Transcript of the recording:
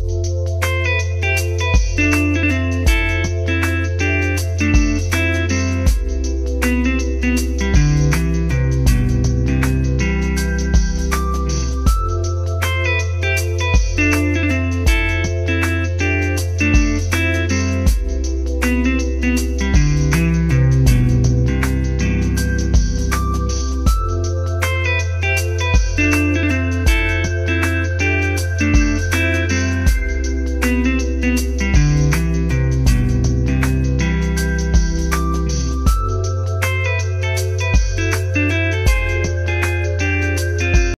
Música